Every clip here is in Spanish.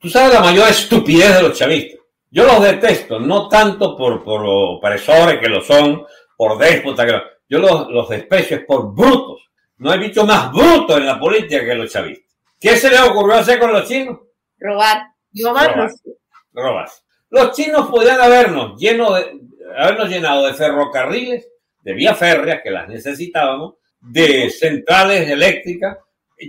Tú sabes la mayor estupidez de los chavistas. Yo los detesto, no tanto por, por opresores que lo son, por déspotas que lo Yo los, los desprecio es por brutos. No hay bicho más bruto en la política que los chavistas. ¿Qué se les ocurrió hacer con los chinos? Robar. Robar. Robar. Los chinos podían habernos, lleno de, habernos llenado de ferrocarriles, de vías férreas que las necesitábamos, de centrales eléctricas.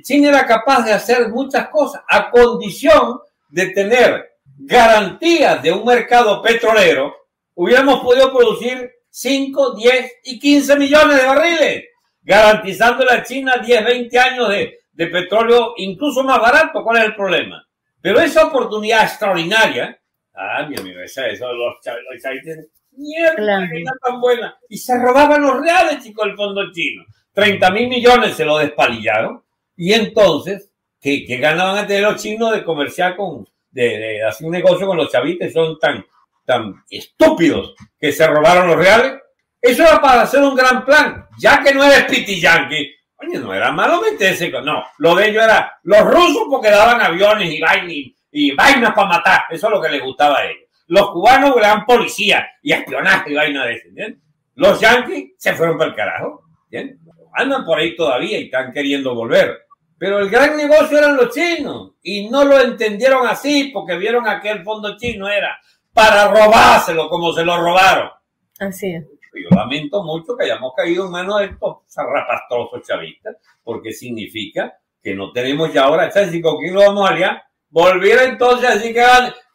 China era capaz de hacer muchas cosas a condición de tener garantías de un mercado petrolero. Hubiéramos podido producir 5, 10 y 15 millones de barriles, garantizándole a China 10, 20 años de, de petróleo incluso más barato. ¿Cuál es el problema? Pero esa oportunidad extraordinaria, ah, mi amigo, esa, eso, los, los chavitos, mierda, que está tan buena. Y se robaban los reales, chicos, el fondo chino. 30 mil millones se lo despalillaron. Y entonces, ¿qué, qué ganaban a tener los chinos de comerciar con, de, de, hacer un negocio con los chavitos? Son tan, tan estúpidos que se robaron los reales. Eso era para hacer un gran plan, ya que no eres piti yankee. Oye, no era malo meterse con. No, lo de ellos era los rusos porque daban aviones y vainas, y vainas para matar. Eso es lo que les gustaba a ellos. Los cubanos eran policía y espionaje y vaina de ese. ¿bien? Los yanquis se fueron para el carajo. ¿bien? Andan por ahí todavía y están queriendo volver. Pero el gran negocio eran los chinos y no lo entendieron así porque vieron que el fondo chino era para robárselo como se lo robaron. Así es. Yo lamento mucho que hayamos caído en manos de estos zarrapastrosos chavistas, porque significa que no tenemos ya ahora, ¿sabes? ¿Con quién lo vamos a aliar? Volviera entonces así que,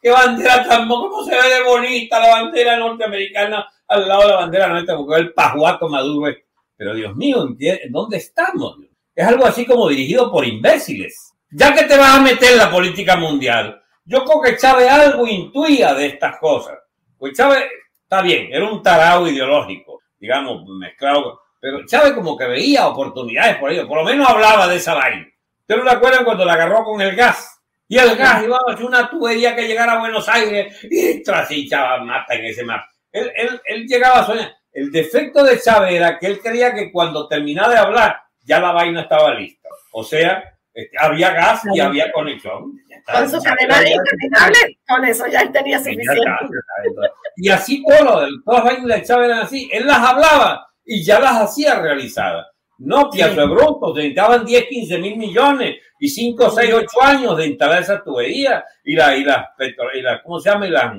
que bandera cómo se ve de bonita la bandera norteamericana al lado de la bandera nuestra, porque el pajuato maduro. Pero Dios mío, ¿dónde estamos? Es algo así como dirigido por imbéciles. Ya que te vas a meter en la política mundial, yo creo que Chávez algo intuía de estas cosas. Pues Chávez está bien, era un tarado ideológico, digamos, mezclado. Pero Chávez como que veía oportunidades por ello, por lo menos hablaba de esa vaina. ¿Ustedes no acuerdan cuando la agarró con el gas? Y el gas iba a hacer una tubería que llegara a Buenos Aires y tras y Chávez mata en ese. Él, él, él llegaba a soñar. El defecto de Chávez era que él creía que cuando terminaba de hablar ya la vaina estaba lista. O sea, este, había gas y había conexión. Con su cadena de con eso ya él tenía suficiente. Y así todo, todas las vainas de Chávez eran así. Él las hablaba y ya las hacía realizadas. No, Piazza sí. Bruto, necesitaban 10, 15 mil millones y 5, 6, 8 años de instalar esa tubería y, la, y, las, y las, ¿cómo se llama? Y las,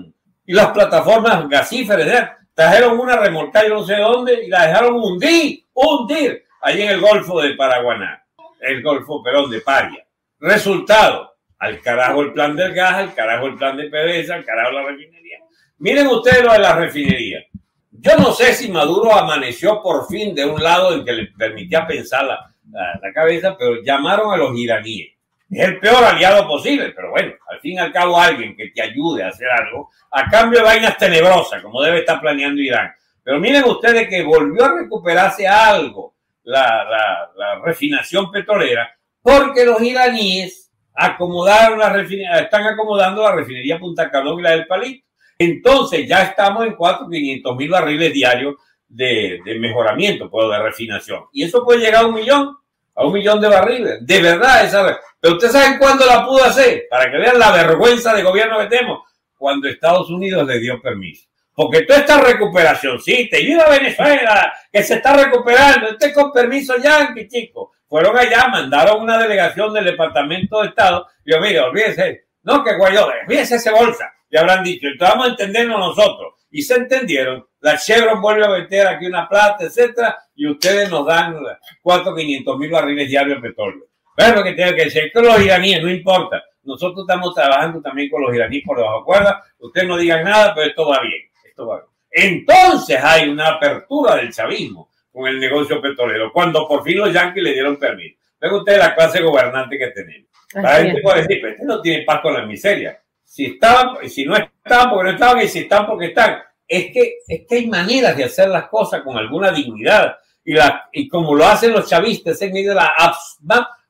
y las plataformas gasíferas. Trajeron una remolcada, yo no sé dónde, y la dejaron hundir, hundir, ahí en el Golfo de Paraguaná, el Golfo, perdón, de Paria. Resultado, al carajo el plan del gas, al carajo el plan de PDVSA, al carajo la refinería. Miren ustedes lo de la refinería. Yo no sé si Maduro amaneció por fin de un lado en que le permitía pensar la, la, la cabeza, pero llamaron a los iraníes. Es el peor aliado posible, pero bueno, al fin y al cabo alguien que te ayude a hacer algo, a cambio de vainas tenebrosas, como debe estar planeando Irán. Pero miren ustedes que volvió a recuperarse algo la, refinación petrolera, porque los iraníes acomodaron la refinería, están acomodando la refinería Punta Calón y la del Palito. Entonces ya estamos en 400 mil barriles diarios de, de mejoramiento, pues, de refinación. Y eso puede llegar a un millón, a un millón de barriles. De verdad, esa. Pero ustedes saben cuándo la pudo hacer, para que vean la vergüenza de gobierno que tenemos, cuando Estados Unidos le dio permiso. Porque toda esta recuperación, sí, te ayuda a Venezuela, que se está recuperando, este con permiso yanqui, chicos. Fueron allá, mandaron una delegación del Departamento de Estado, y yo, mire, olvídese, no, que Guaidó, olvídese ese bolsa, le habrán dicho, entonces vamos a entendernos nosotros. Y se entendieron, la Chevron vuelve a meter aquí una plata, etcétera, y ustedes nos dan cuatro, quinientos mil barriles diarios de petróleo. Pero que tengo que decir, que los iraníes, no importa, nosotros estamos trabajando también con los iraníes por debajo de cuerda, ustedes no digan nada, pero esto va bien. Entonces hay una apertura del chavismo con el negocio petrolero, cuando por fin los yanquis le dieron permiso. Ven ustedes la clase gobernante que tenemos. La gente puede decir, pero este no tiene paz con la miseria. Si estaban, si no estaban porque no estaban, y si están porque están. Es que, es que hay maneras de hacer las cosas con alguna dignidad. Y, la, y como lo hacen los chavistas, en medio de la abs,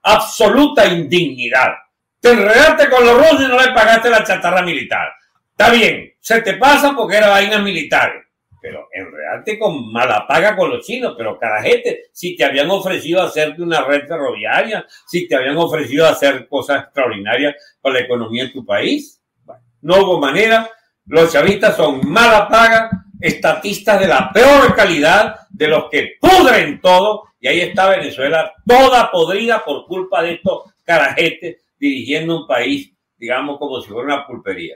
absoluta indignidad. Te enredaste con los rusos y no le pagaste la chatarra militar. Está bien, se te pasa porque era vainas militares. pero enredarte con mala paga con los chinos, pero carajete, si te habían ofrecido hacerte una red ferroviaria, si te habían ofrecido hacer cosas extraordinarias para la economía de tu país, no hubo manera, los chavistas son mala paga, estatistas de la peor calidad, de los que pudren todo, y ahí está Venezuela toda podrida por culpa de estos carajetes dirigiendo un país, digamos, como si fuera una pulpería.